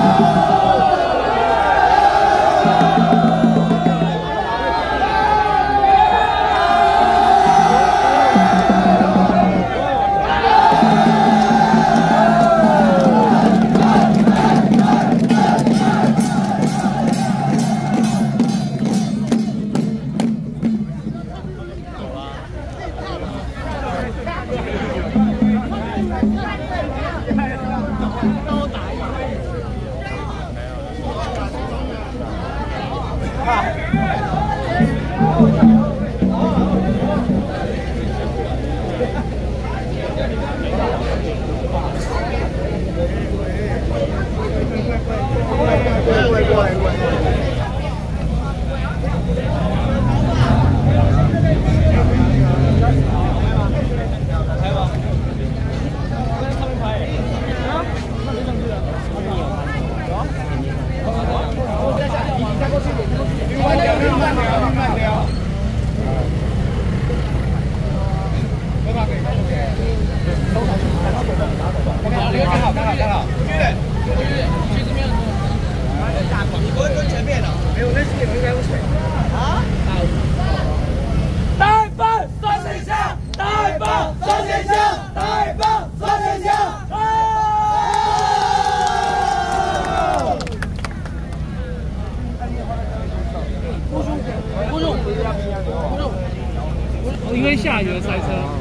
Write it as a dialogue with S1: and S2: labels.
S1: Oh! 因为下雨了塞车。